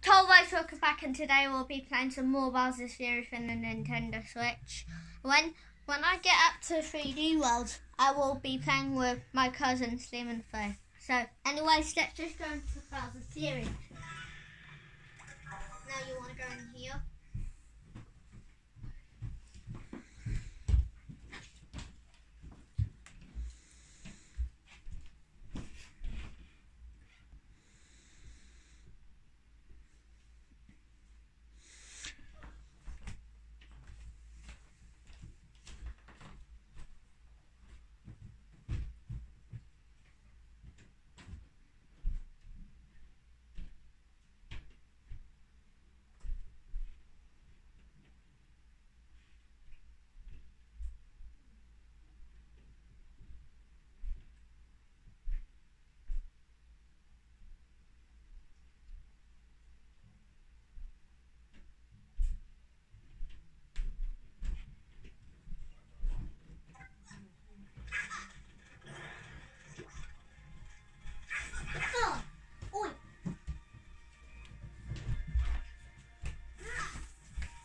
Tollboys, welcome back, and today we'll be playing some more Bowser's Fury for the Nintendo Switch. When when I get up to 3D World, I will be playing with my cousin Slim and Faye. So, anyways, let's just go into Bowser's Fury. Now you want to go in here. Oh, oi.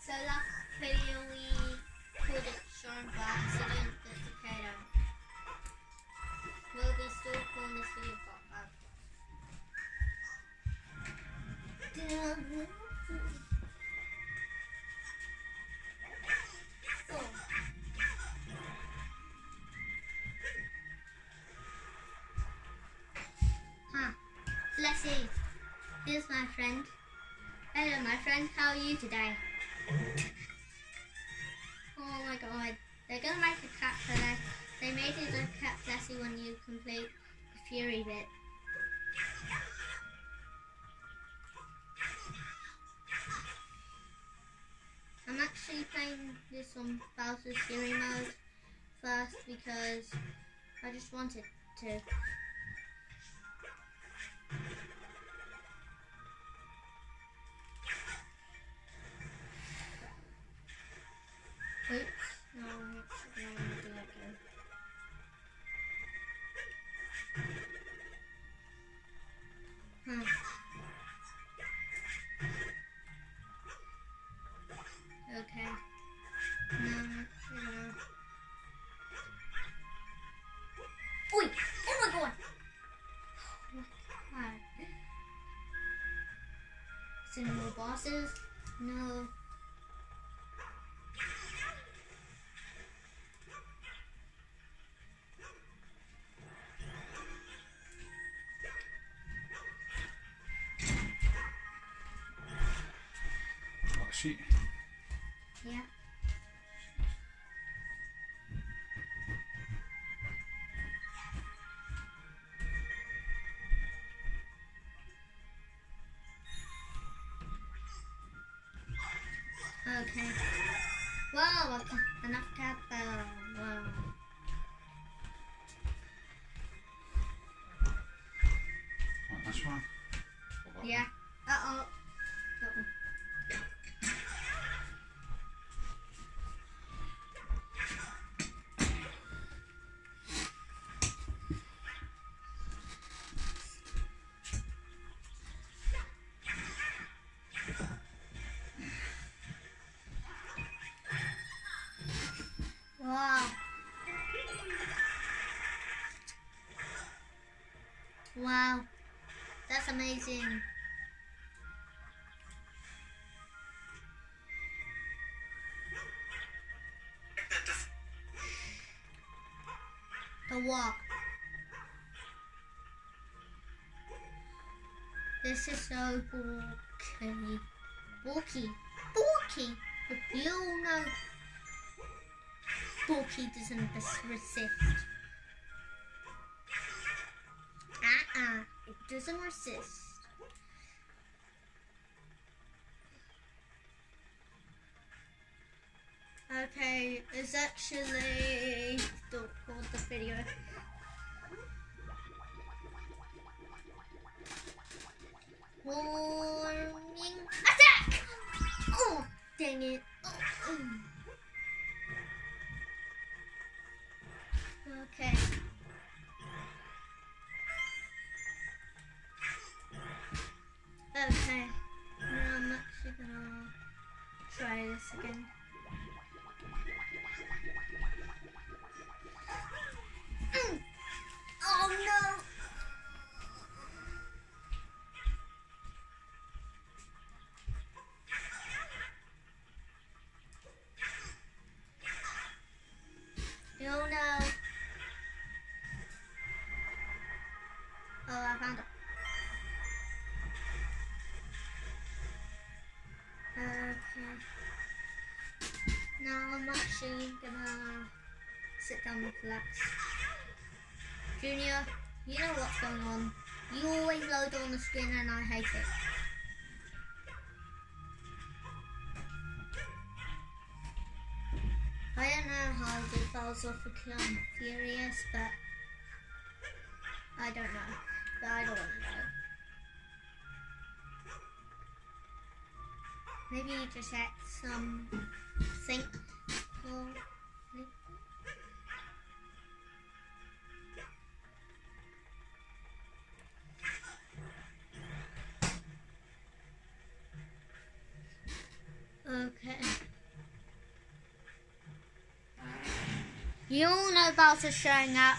So last video we called it Sean by accident, that's okay though. We'll be still this video. Huh. Let's see. Here's my friend. Hello, my friend. How are you today? My god. They're gonna make a cat today. They made it a cat Plessie when you complete the Fury bit. I'm actually playing this on Bowser's Fury mode first because I just wanted to. Bosses? No. Oh, what sheet? Wow, okay. Amazing. The walk. This is so bulky. Bulky. Bulky. But you all know Bulky doesn't res- resist. It doesn't resist. Okay, it's actually don't pause the video. Warning attack! Oh, dang it. Oh, mm. Okay. Okay, now I'm actually gonna try this again. Gonna sit down and relax. Junior, you know what's going on. You always load on the screen and I hate it. I don't know how the Bowser become furious, but I don't know. But I don't want to know. Maybe you just had some think Bowser showing up.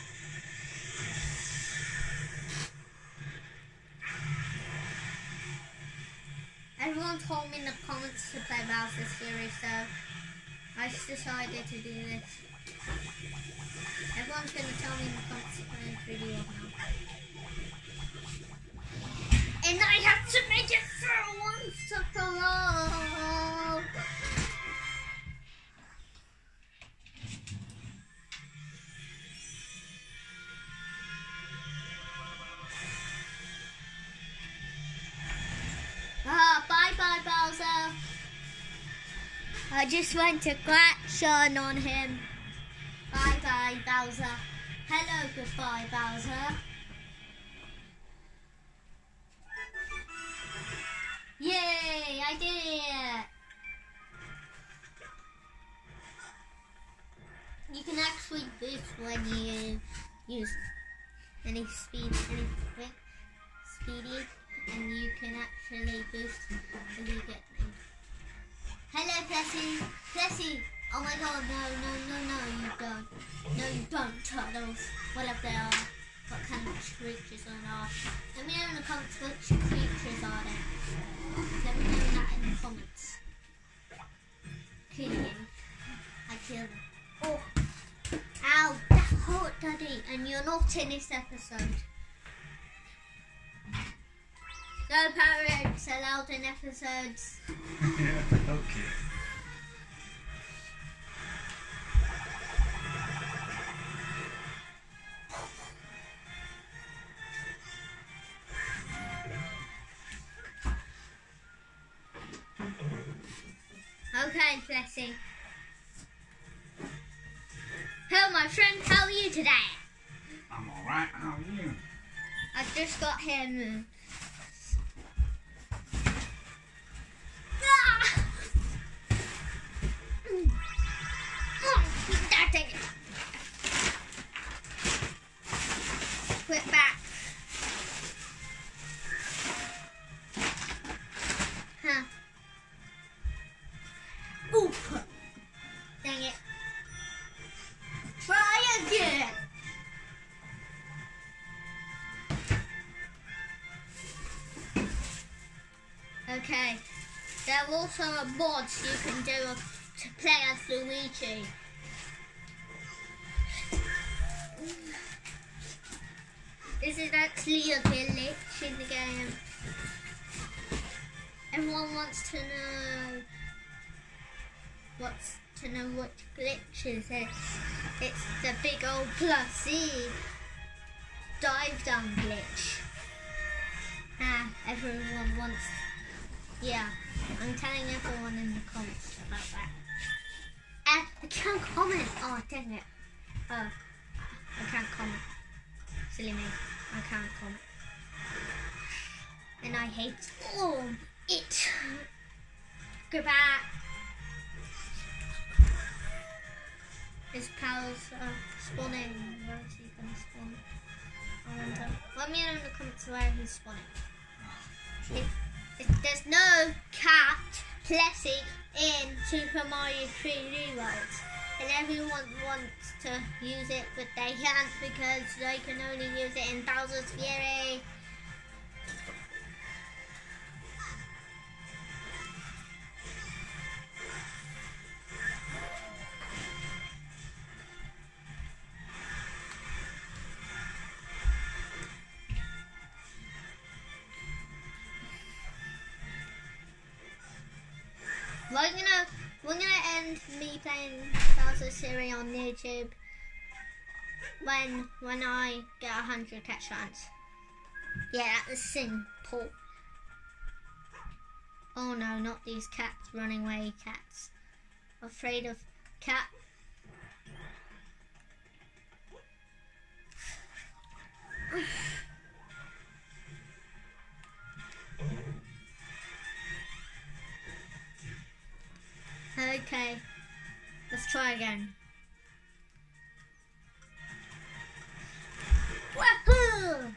Everyone told me in the comments to play Bowser series, so I just decided to do this. Everyone's gonna tell me in the comments to play 3D World I just went to Gretchen on on him. Bye bye Bowser. Hello, goodbye Bowser. Yay, I did it! You can actually boost when you use any speed, any quick, speedy, and you can actually boost when you get. Hello, Plessie! Plessie! Oh my god, no, no, no, no, you don't. No, you don't, turtles. Whatever they are. What kind of creatures are they. Let me know in the comments which creatures are they. Let me know that in the comments. Killing. I killed them. Oh. Ow, that hurt, Daddy. And you're not in this episode. No parents allowed in episodes. yeah, okay. Okay, Plessie. Hello, my friend. How are you today? I'm alright, how are you? I just got him. Okay. There are also mods you can do to play as Luigi. This is actually a glitch in the game. Everyone wants to know wants to know what glitch is it. It's the big old Plessie dive down glitch. Ah, everyone wants yeah, I'm telling everyone in the comments about that. Uh, I can't comment. Oh, dang it. Oh, I can't comment. Silly me. I can't comment. And I hate all it. Go back. His pals are spawning. Where is he going to spawn? I wonder. Let me know in the comments where he's spawning. Sure. There's no cat, Plessie, in Super Mario 3D World. And everyone wants to use it, but they can't because they can only use it in Bowser's Fury. We're gonna we're gonna end me playing Bowser Fury on YouTube when when I get a hundred catch runs. Yeah, that was simple. Oh no, not these cats running away cats. Afraid of cat. Okay, let's try again. Wahoo!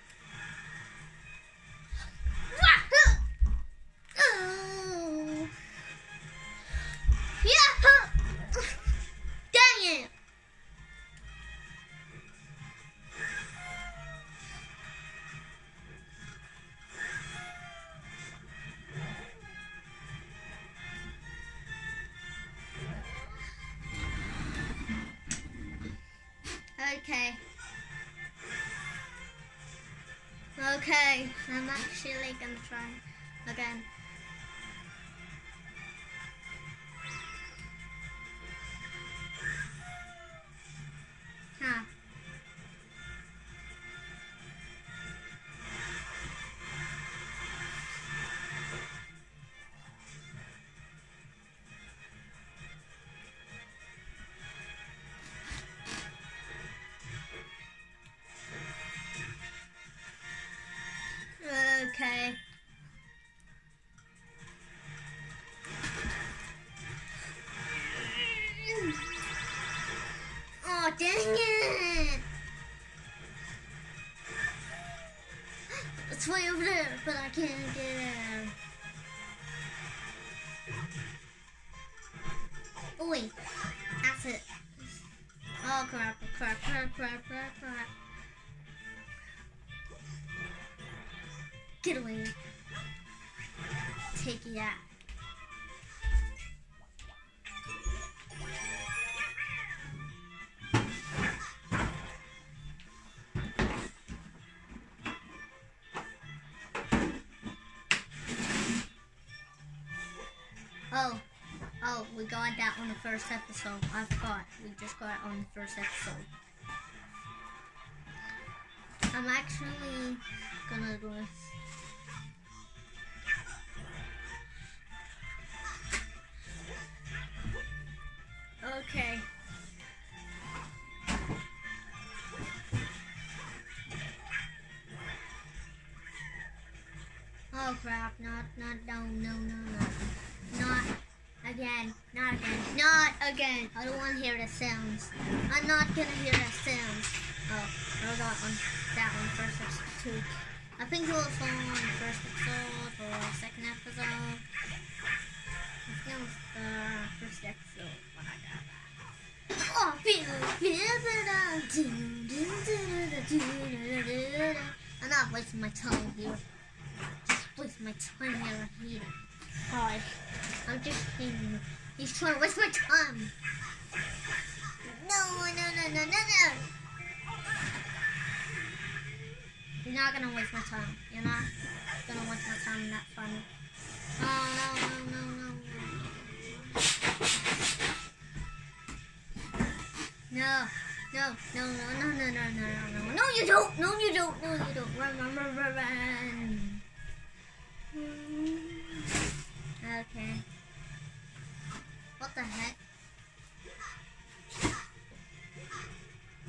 I can't get. Oh, wait. That's it. Oh, crap, crap, crap, crap, crap, crap. Get away. Take it first episode. I forgot. We just got on the first episode. I'm actually gonna do this. Okay. Oh crap, not, not, no, no, no, no. Not again, not again, not again. I don't want to hear the sounds. I'm not gonna hear the sounds. Oh, I got one, that one first episode. I think it was on the first episode or second episode. I think it was the first episode when I got oh, that. Oh. I'm not wasting my time here. Just wasting my time here. Hi. I'm just kidding. He's trying to waste my time. No, no, no, no, no, no. You're not gonna waste my time. You're not gonna waste my time in that fun. Oh, no, no, no, no, no. No, no, no, no, no, no, no, no, no, no, you don't, no, you don't, no, you don't, run, run, run, run, run. Okay. What the heck?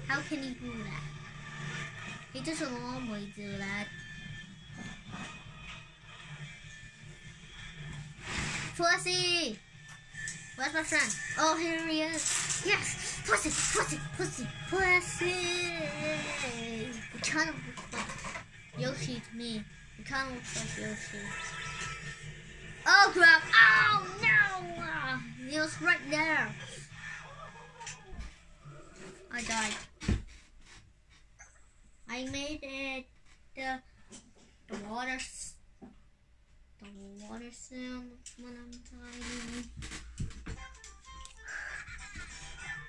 How can he do that? He doesn't normally do that. Pussy! Where's my friend? Oh, here he is. Yes! Pussy! Pussy! Pussy! Pussy! It kind of looks like Yoshi to me. It kind of looks like Yoshi. Oh crap! Oh no! Ah. was right there. I died. I made it the the water the water sound when I'm dying.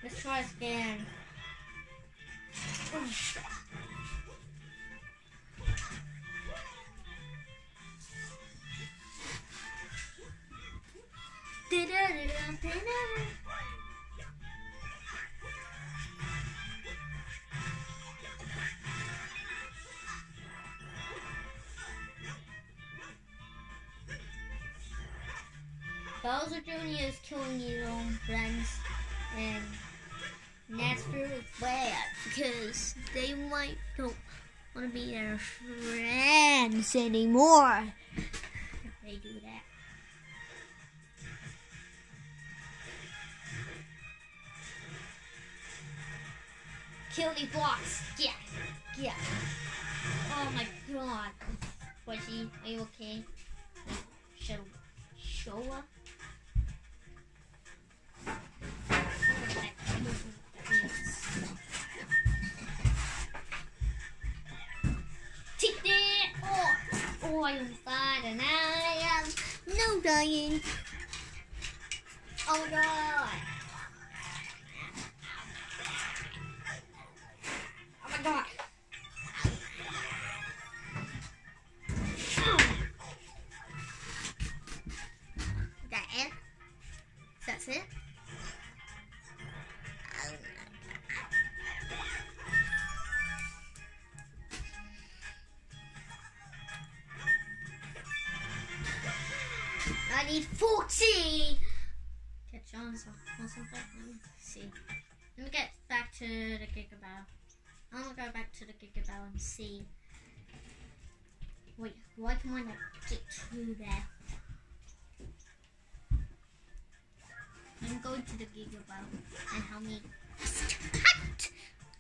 Let's try again. Bowser Jr. is killing his own friends, and that's oh. really bad because they might don't want to be their friends anymore if they do that. Kill the boss. Yeah. Yeah. Oh my god. Squishy, are you okay? Show show up. Oh, oh, I'm fine and I am no dying. Oh god! That it? That's it? I need 40! Catch on something. Let me see. Let me get back to the Giga Bell. I'm gonna go back to the Giga Bell and see. Wait, why can I not get through there? I'm going to the Giga Bell and help me cut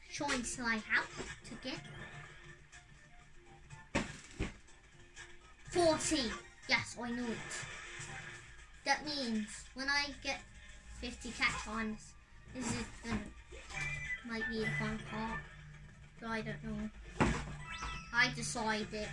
showing Sly how to get 40. Yes, I know it. That means when I get 50 catch-ons, this is gonna might be a fun part. So I don't know. I decided.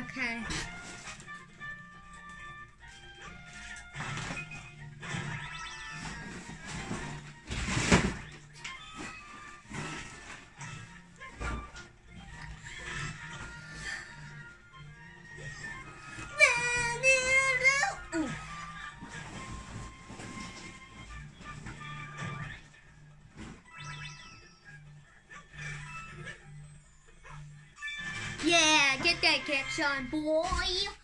Okay. Catch on, boy.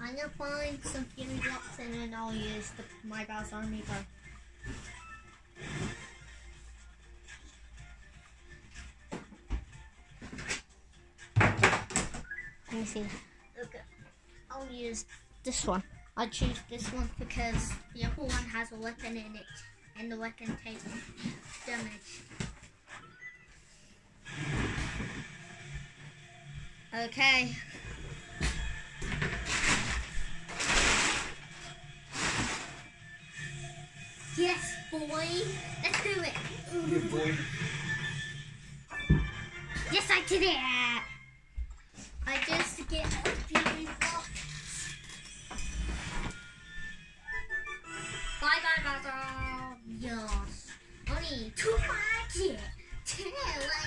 I'm gonna find some fury blocks and then I'll use the, my boss Army bar. Let me see. Okay. I'll use this one. I choose this one because the other one has a weapon in it and the weapon takes damage. Okay. Yes, boy. Let's do it. Good boy. Yes, I did it. I just get a few blocks. Bye bye bye bye. Yes. Only two magic. Two. Oh,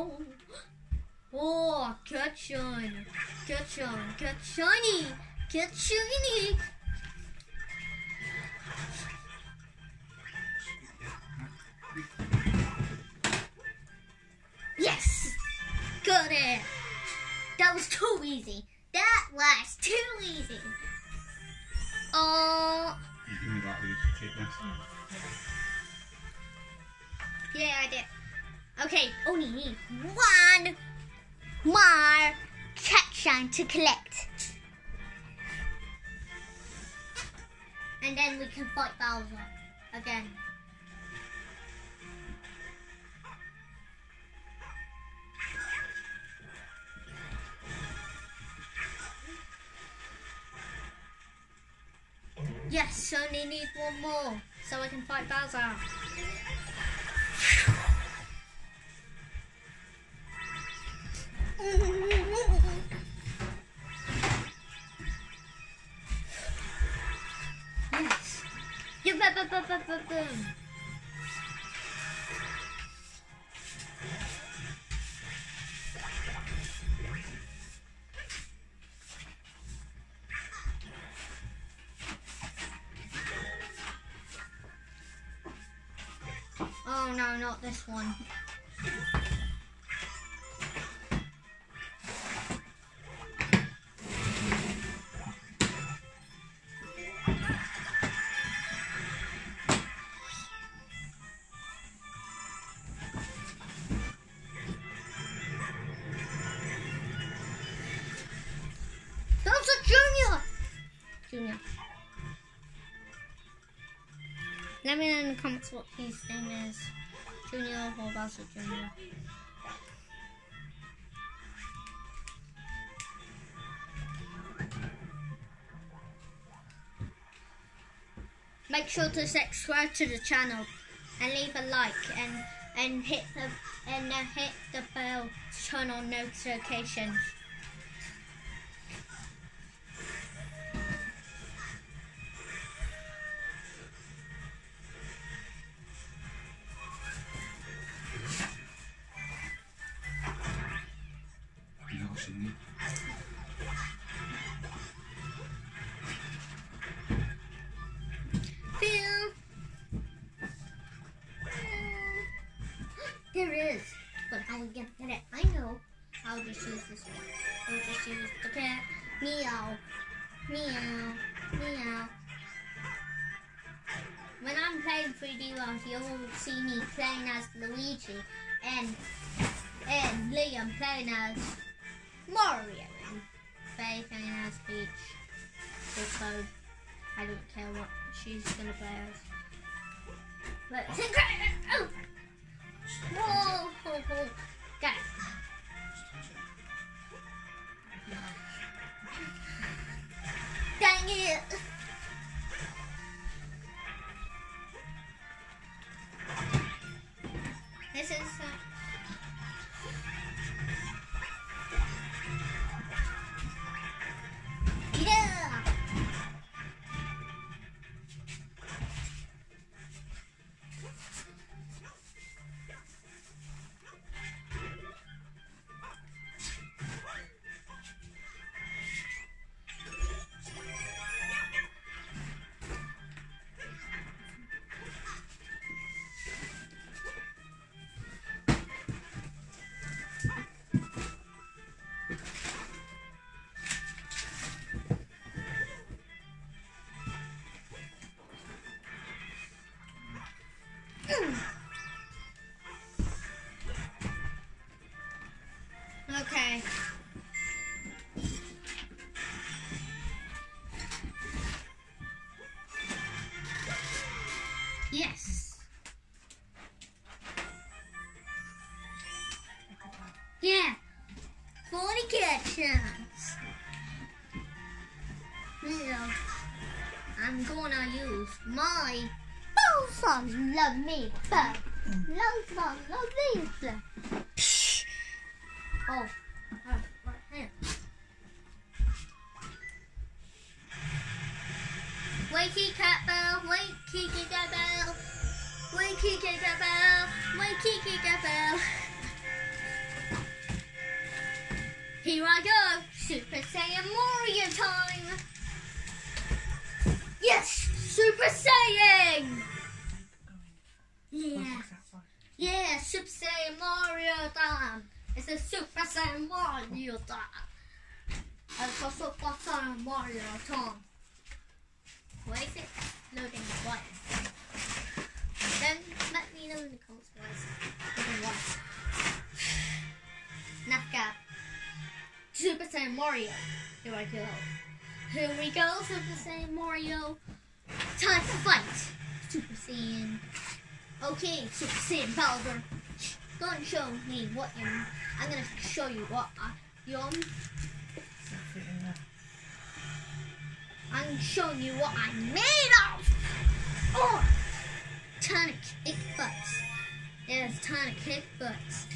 oh, oh, get shiny, get shiny, get shiny, get shiny. Yes, got it. That was too easy. That was too easy. Oh, You give me that, take this. yeah, I did. Okay, oh, only need one more catshine to collect. And then we can fight Bowser again. Yes, only need one more so I can fight Bowser. Oh no, not this one. Comments what his name is. Junior or Bowser Junior. Make sure to subscribe to the channel and leave a like and and hit the and uh, hit the bell to turn on notifications. Just use this one. I'll just use the cat. Meow. Meow. Meow. When I'm playing 3D World, you'll see me playing as Luigi and and Liam playing as Mario and Faye playing as Peach. So I don't care what she's gonna play as. But oh! Whoa! Whoa! Dang it! This is. Uh, Mario. Here I go. Here we go, Super Saiyan Mario. Time to fight. Super Saiyan. Okay, Super Saiyan Bowser. Don't show me what you. I'm gonna show you what I. Yum. I'm showing you what I'm made of. Oh, time to kick butts. Yeah, it's time to kick butts.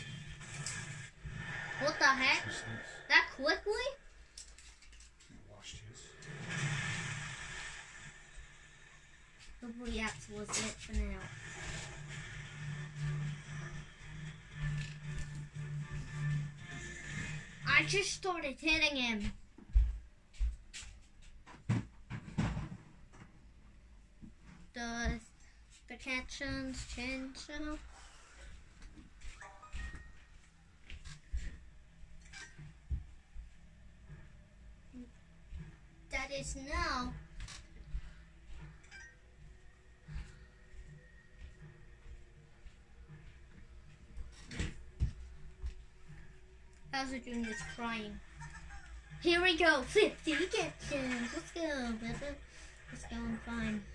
What the heck? That quickly? Washed his. Nobody else was it for now. I just started hitting him. Does the captions change now? That is now. Bowser Jr. is crying. Here we go, 50 captions. Let's go, baby. It's going fine. Here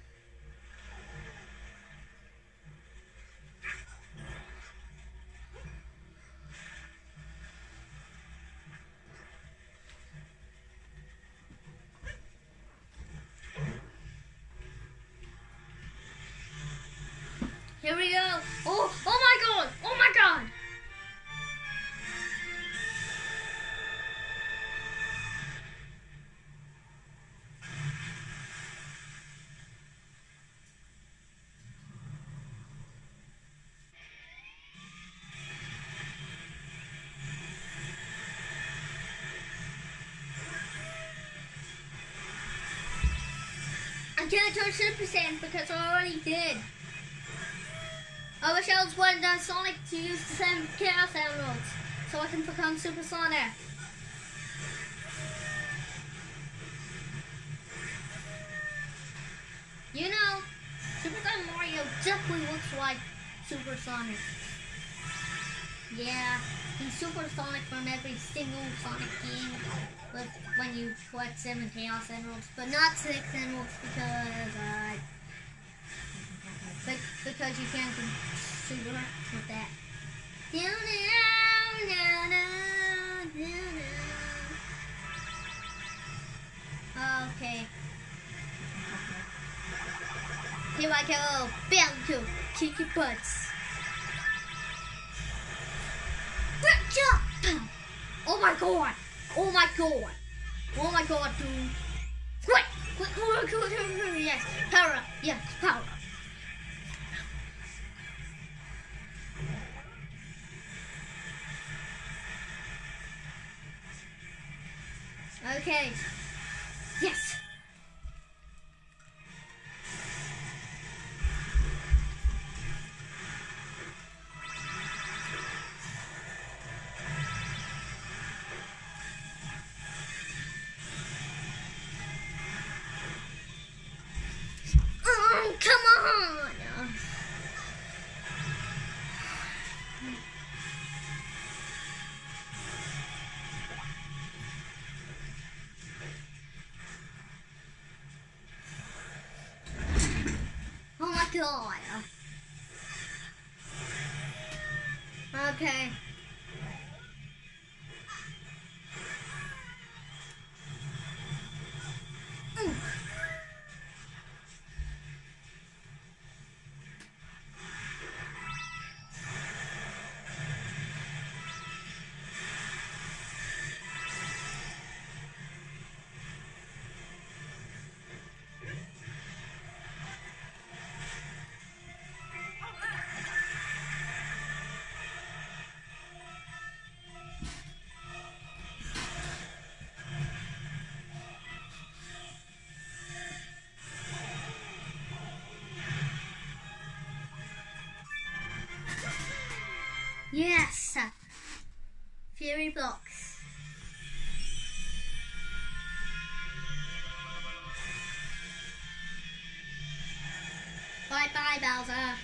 can't turn Super Saiyan because I already did. I wish I was one of Sonic to use the same Chaos Emeralds so I can become Super Sonic. You know, Super Sonic Mario definitely looks like Super Sonic. Yeah, he's Super Sonic from every single Sonic game with when you collect seven Chaos Emeralds, but not six Emeralds because uh, because you can't super with that. Down, down, down, down, down. Okay. Here I go. Bam to kick your butts. Oh my god! Oh my god! Oh my god, dude! Quick! Quick! Quick! Quick! Quick! Yes! Power up! Yes! Power up! Okay. Yes. Okay. Yes! Fury blocks. Bye bye, Bowser.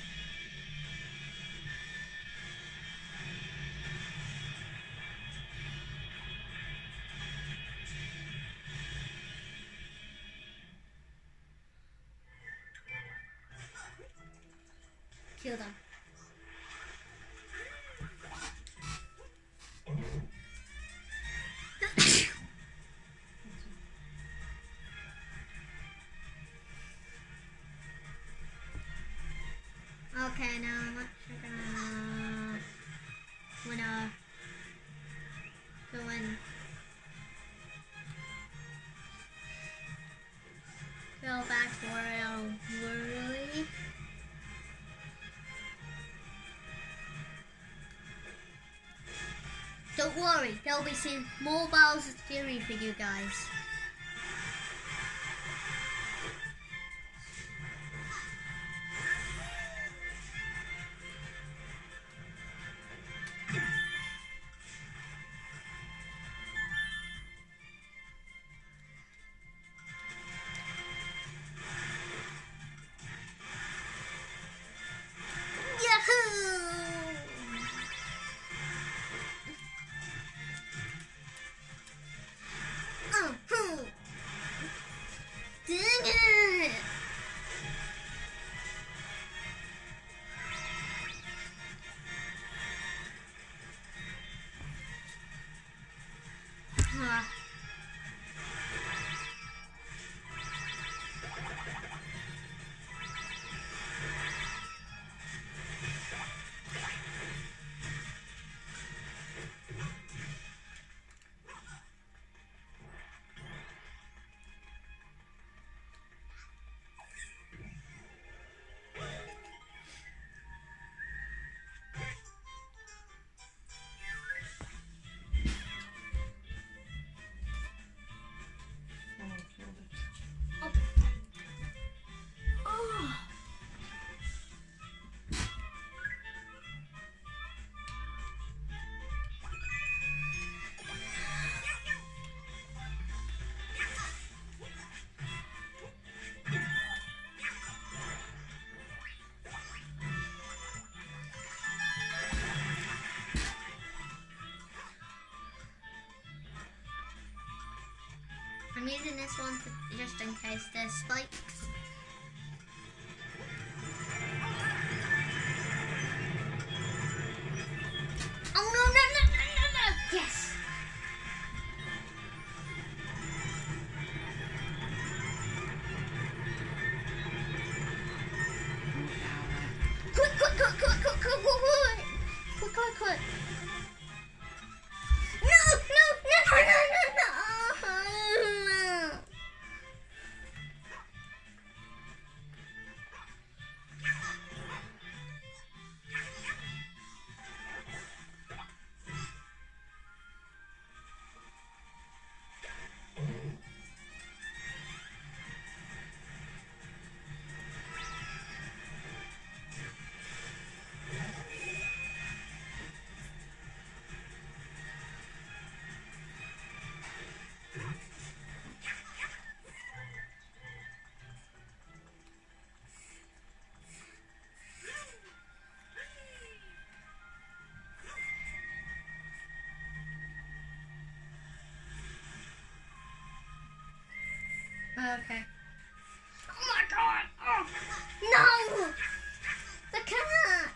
Kill them. Don't worry, there'll be some more Bowser's Fury for you guys. I'm using this one just in case there's spikes. Okay. Oh my god! Oh. No! The cat!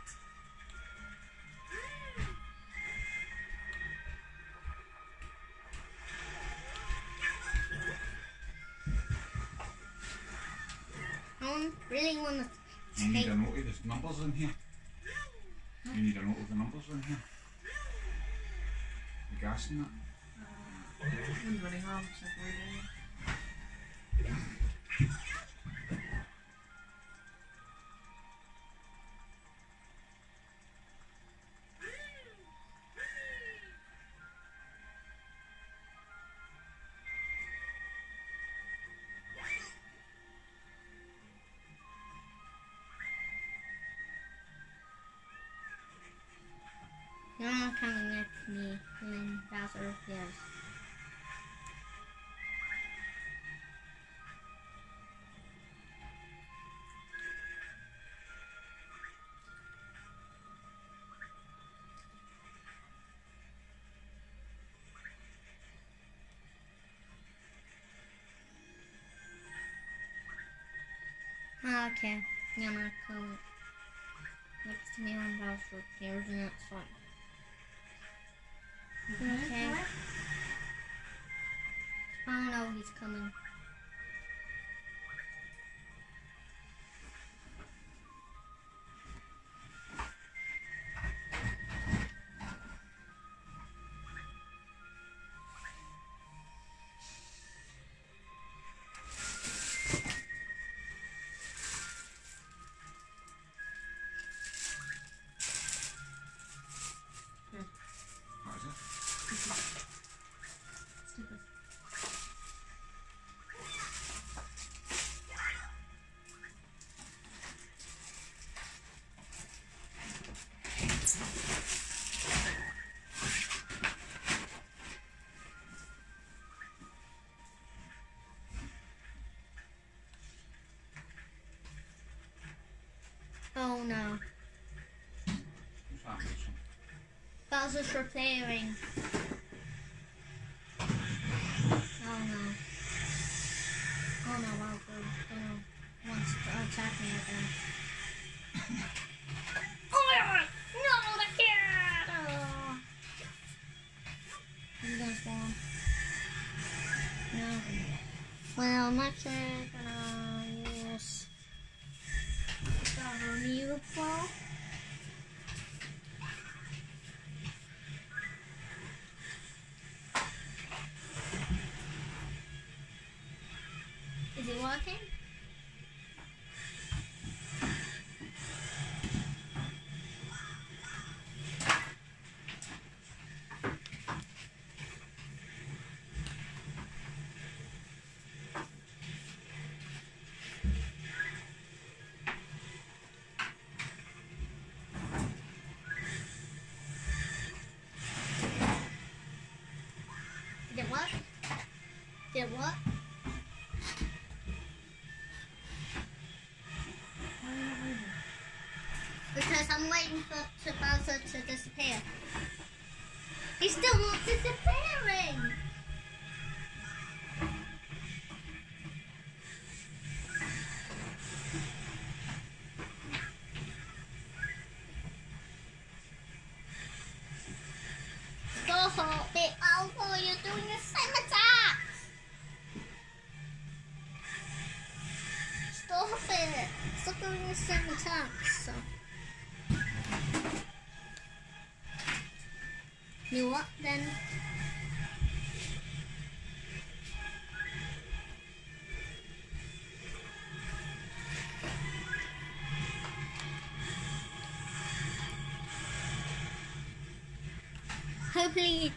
I don't really want to You need a note of the numbers in here. You need a note of the numbers in here. The gas in that. Okay. Yeah, I'm come next to me on Piers and that's fine. Okay. Oh no, he's coming. Bowser's repairing. Oh no. Oh no, Bowser gonna wants to attack me again. working? Did it work? Did it work? I'm waiting for Bowser to disappear. He's still not disappearing!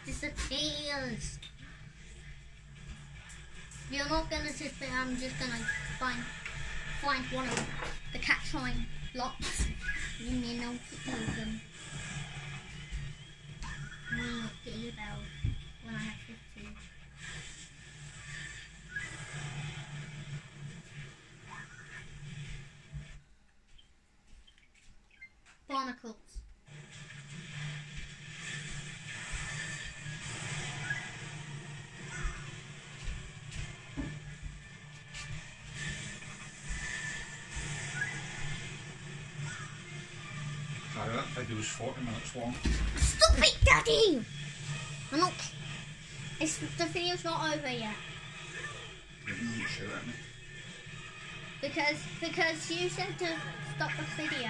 Disappears. You're not gonna disappear, I'm just gonna find find one of the cat catchline blocks. You may know to them. We Giga Bell when I have 15. Barnacles. Was 40 minutes long. Stop it, Daddy! I'm not. It's, the video's not over yet. You didn't even shoot at me. Because because you said to stop the video.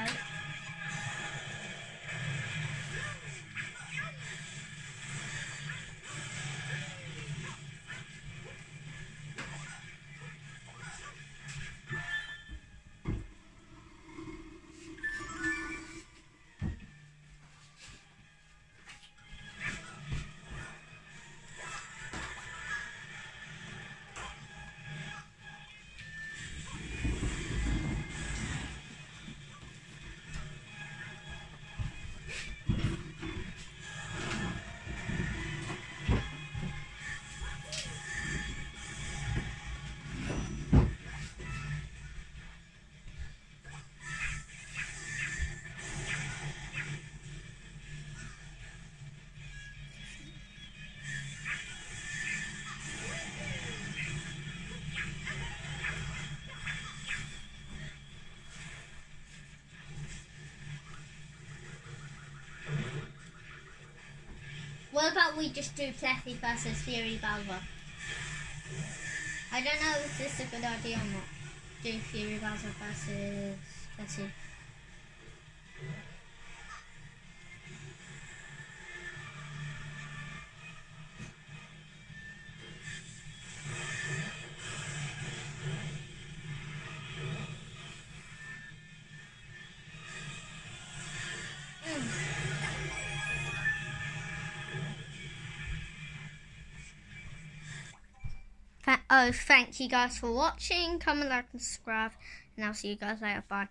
About we just do Plessie versus Fury Balva? I don't know if this is a good idea or not. Do Fury Balva versus Plessie. Oh, thank you guys for watching. Comment, like, and subscribe. And I'll see you guys later. Bye.